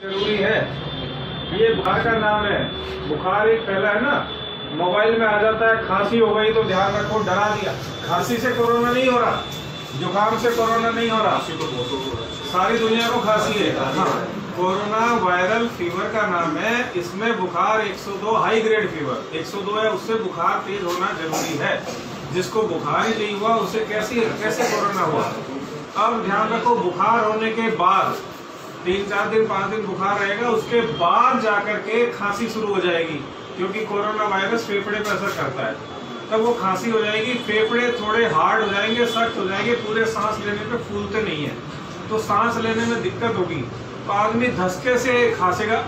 ज़रूरी है। ये बुखार का नाम है। बुखार एक पहला है ना मोबाइल में आ जाता है खांसी हो गई तो ध्यान रखो डरा दिया। खांसी से कोरोना नहीं हो रहा जुकाम से कोरोना नहीं हो रहा। सारी दुनिया को खांसी है। हाँ। कोरोना वायरल फीवर का नाम है इसमें बुखार 102 हाई ग्रेड फीवर 102 है उससे बुखार तेज होना ज़रूरी है। जिसको बुखार ही नहीं हुआ उसे कैसे कैसे कोरोना हुआ? अब ध्यान रखो बुखार होने के बाद तीन चार दिन, पाँच दिन बुखार रहेगा, उसके बाद जाकर के खांसी शुरू हो जाएगी, क्योंकि कोरोना वायरस फेफड़े पर असर करता है। तब वो खांसी हो जाएगी, फेफड़े थोड़े हार्ड हो जाएँगे, सख्त हो जाएँगे, पूरे सांस लेने पे फूलते नहीं है। तो सांस लेने में दिक्कत होगी तो आदमी धसके से खांसेगा,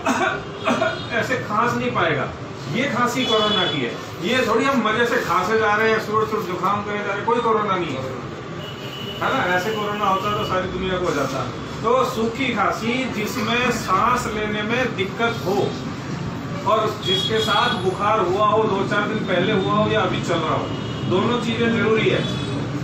ऐसे खांस नहीं पाएगा। ये खांसी कोरोना की है। ये थोड़ी हम मज़े से खांसे जा रहे हैं सुर सुर जुकाम करे जा रहे हैं, कोई कोरोना नहीं है। है ना ऐसे कोरोना होता तो सारी दुनिया को हो जाता तो सूखी खांसी जिसमें सांस लेने में दिक्कत हो और जिसके साथ बुखार हुआ हो, दो चार दिन पहले हुआ हो या अभी चल रहा हो, दोनों चीज़ें ज़रूरी है।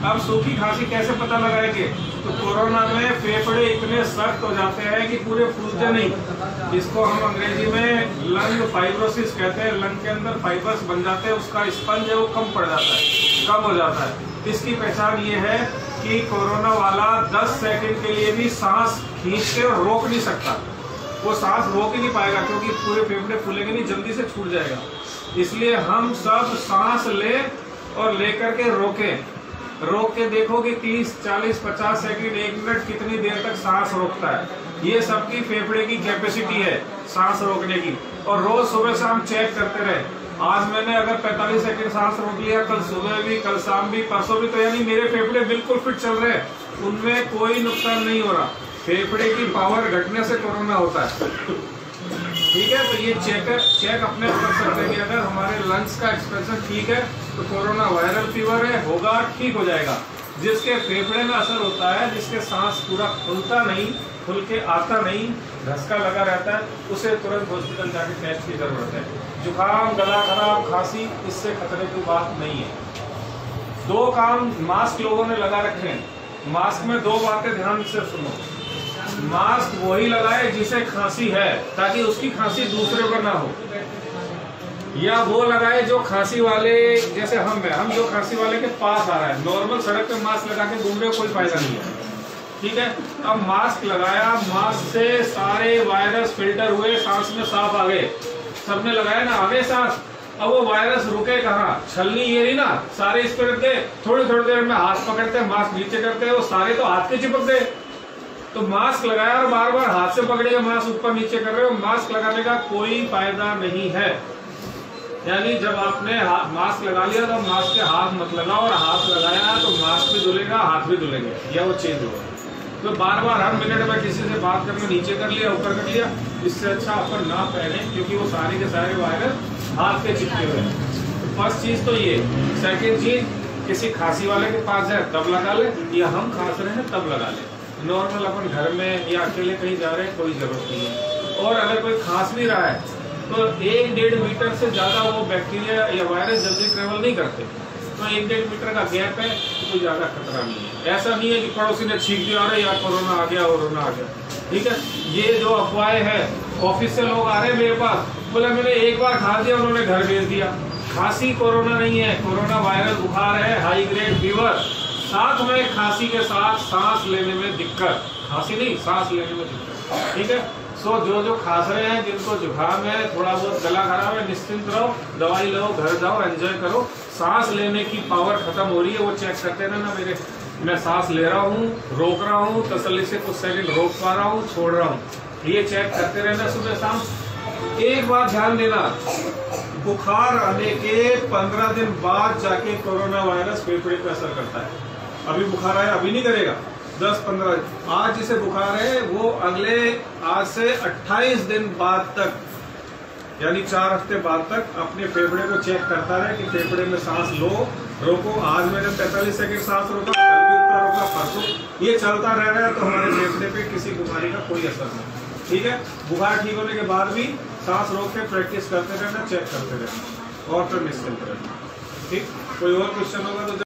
अब सूखी खांसी कैसे पता लगाएँगे? तो कोरोना में फेफड़े इतने सख्त हो जाते हैं कि पूरे फूलते नहीं। इसको हम अंग्रेज़ी में लंग फाइब्रोसिस कहते हैं। लंग के अंदर फाइबर्स बन जाते हैं, उसका स्पंज है, वो कम पड़ जाता है। कम हो जाता है। इसकी पहचान ये है कि कोरोना वाला 10 सेकंड के लिए भी सांस खींच के रोक नहीं सकता। वो सांस रोक ही नहीं पाएगा क्योंकि पूरे फेफड़े फूलेंगे नहीं जल्दी से छूट जाएगा। इसलिए हम सब सांस ले और लेकर के रोकें। रोक के देखो कि 30, 40, 50 सेकंड एक मिनट कितनी देर तक सांस रोकता है। ये सबकी फेफड़े की कैपेसिटी है सांस रोकने की। और रोज सुबह शाम चेक करते रहे। आज मैंने अगर 45 सेकंड सांस रोक लिया कल सुबह भी, कल शाम भी, परसों भी तो यानी मेरे फेफड़े बिल्कुल फिट चल रहे हैं। उनमें कोई नुकसान नहीं हो रहा। फेफड़े की पावर घटने से कोरोना होता है। ठीक है तो ये चेक चेक अपने कर सकते हैं कि अगर हमारे लंग्स का एक्सप्रेशन ठीक है तो कोरोना वायरल फीवर है, होगा, ठीक हो जाएगा। जिसके फेफड़े में असर होता है, जिसके सांस पूरा खुलता नहीं खुल के आता नहीं, धसका लगा रहता है, उसे तुरंत हॉस्पिटल जाके टेस्ट की ज़रूरत है। जुकाम, गला खराब, खांसी, इससे खतरे की बात नहीं है। दो काम मास्क लोगों ने लगा रखे हैं। मास्क में दो बातें ध्यान से सुनो। मास्क वही लगाए जिसे खांसी है, ताकि उसकी खांसी दूसरे पर ना हो। या वो लगाए जो खांसी वाले, जैसे हम है। हम जो खांसी वाले के पास आ रहा है। नॉर्मल सड़क पे मास्क लगा के घूम रहे कोई फ़ायदा नहीं है। ठीक है? अब मास्क लगाया मास्क से सारे वायरस फ़िल्टर हुए, सांस में साफ़ आ गए। सबने लगाया ना आगे सांस। अब वो वायरस रुके कहा? छलनी ये नहीं ना, सारे पर रखते थोड़ी थोड़ी देर में हाथ पकड़ते मास्क नीचे करते, वो सारे तो हाथ के चिपक गए। तो मास्क लगाया और बार बार हाथ से पकड़े मास्क ऊपर नीचे कर रहे हो मास्क लगाने का कोई फ़ायदा नहीं है। यानी जब आपने मास्क लगा लिया तो मास्क के हाथ मत लगाओ, और हाथ लगाया तो मास्क भी धुलेगा, हाथ भी धुलेंगे। या वो चेंज होगा तो बार बार हर मिनट में किसी से बात करके नीचे कर लिया, ऊपर कर लिया, इससे अच्छा अपन ना पहने, क्योंकि वो सारे के सारे वायरस हाथ के चिपके हुए हैं। तो फ़र्स्ट चीज़ तो ये सेकेंड चीज़, किसी खांसी वाले के पास जाए, तब लगा ले, या हम खांस रहे हैं, तब लगा ले। नॉर्मल अपन घर में या अकेले कहीं जा रहे हैं, कोई ज़रूरत नहीं है। और अगर कोई खांस भी रहा है तो एक डेढ़ मीटर से ज़्यादा वो बैक्टीरिया या वायरस जल्दी ट्रेवल नहीं करते। तो एक डेढ़ मीटर का गैप है तो कोई ज़्यादा खतरा नहीं है। ऐसा नहीं है कि पड़ोसी ने छींक दिया अरे यार कोरोना आ गया, कोरोना आ गया। ठीक है? ये जो अफवाहें है, ऑफ़िस से लोग आ रहे हैं मेरे पास, बोला मैंने एक बार खा दिया, उन्होंने घर भेज दिया। खांसी कोरोना नहीं है, कोरोना वायरल बुखार है हाई ग्रेड फीवर साथ में खांसी के साथ सांस लेने में दिक्कत। खांसी नहीं, सांस लेने में दिक्कत। ठीक है? सो जो जो खांस रहे हैं, जिनको जुकाम है, थोड़ा बहुत गला खराब है, निश्चिंत रहो, दवाई लो घर जाओ एंजॉय करो। सांस लेने की पावर खत्म हो रही है, वो चेक करते रहना मेरे। मैं सांस ले रहा हूँ, रोक रहा हूँ, तसल्ली से कुछ सेकंड रोक पा रहा हूँ, छोड़ रहा हूँ। ये चेक करते रहना सुबह शाम। एक बात ध्यान देना, बुखार आने के पंद्रह दिन बाद जाके कोरोना वायरस फेफड़े पर असर करता है। अभी बुखार आया, अभी नहीं करेगा। दस पंद्रह। आज जिसे बुखार है, वो अगले आज से अट्ठाईस दिन बाद तक, यानी चार हफ़्ते बाद तक अपने फेफड़े को चेक करता रहे कि फेफड़े में सांस लो, रोको। आज मैंने पैंतालीस सेकंड सांस रोका, कल भी उतना रोका, परसों। ये चलता रह रहा है तो हमारे फेफड़े पे किसी बीमारी का कोई असर नहीं। ठीक है? बुखार ठीक होने के बाद भी सांस रोक के प्रैक्टिस करते रहना चेक करते रहना, और तो निश्चिंत रहना। ठीक? कोई और क्वेश्चन होगा तो